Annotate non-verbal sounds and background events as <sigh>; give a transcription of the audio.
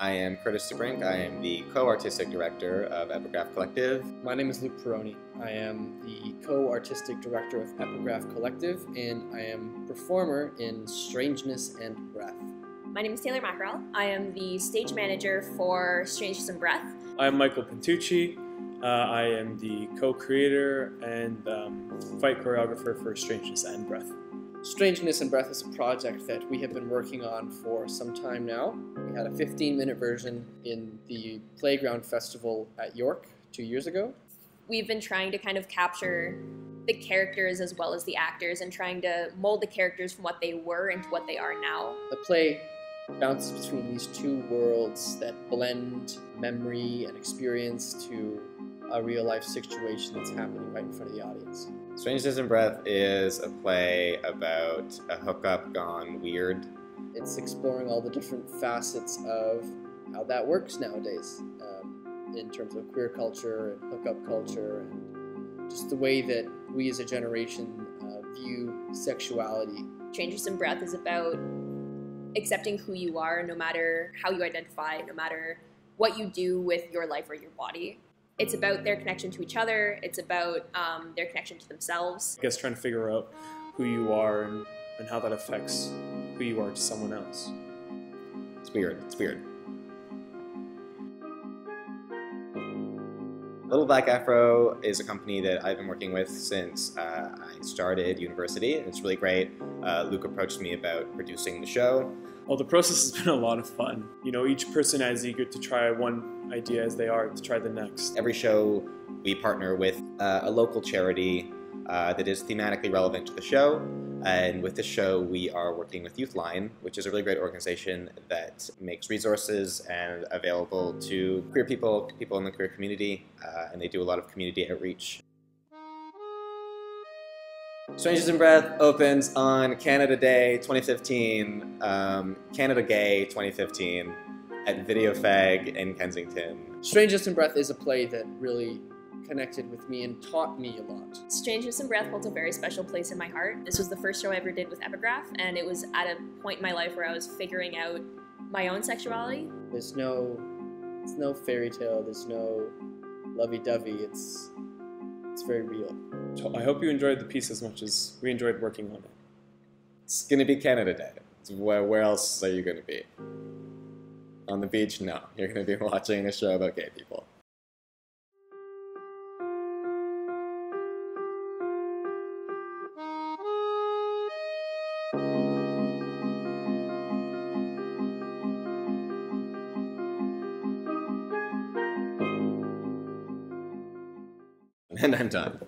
I am Curtis te Brinke. I am the co-artistic director of Epigraph Collective. My name is Luke Pieroni. I am the co-artistic director of Epigraph Collective, and I am performer in Strangeness and Breath. My name is Taylor Maheral. I am the stage manager for Strangeness and Breath. I'm Michael Pintucci. Uh, I am the co-creator and um, fight choreographer for Strangeness and Breath. Strangeness and Breath is a project that we have been working on for some time now. We had a 15 minute version in the Playground Festival at York two years ago. We've been trying to kind of capture the characters as well as the actors and trying to mold the characters from what they were into what they are now. The play bounces between these two worlds that blend memory and experience to a real life situation that's happening right in front of the audience. Strangeness and Breath is a play about a hookup gone weird. It's exploring all the different facets of how that works nowadays um, in terms of queer culture and hookup culture and just the way that we as a generation uh, view sexuality. Strangeness and Breath is about accepting who you are no matter how you identify, no matter what you do with your life or your body it's about their connection to each other. It's about um, their connection to themselves. I guess trying to figure out who you are and, and how that affects who you are to someone else. It's weird. It's weird. Little Black Afro is a company that I've been working with since uh, I started university. And it's really great. Uh, Luke approached me about producing the show. Well, the process has <laughs> been a lot of fun. You know, each person as eager to try one idea as they are to try the next. Every show we partner with uh, a local charity uh, that is thematically relevant to the show. And with this show, we are working with Youthline, which is a really great organization that makes resources and available to queer people, people in the queer community, uh, and they do a lot of community outreach. Strangeness and Breath opens on Canada Day 2015, um, Canada Gay 2015 at Video Fag in Kensington. Strangeness and Breath is a play that really connected with me and taught me a lot. Strangeness and Breath holds a very special place in my heart. This was the first show I ever did with Epigraph, and it was at a point in my life where I was figuring out my own sexuality. There's no, it's no fairy tale. There's no lovey-dovey. It's, it's very real. I hope you enjoyed the piece as much as we enjoyed working on it. It's gonna be Canada Day. Where, where else are you gonna be? On the beach? No. You're gonna be <laughs> watching a show about gay people. And I'm done.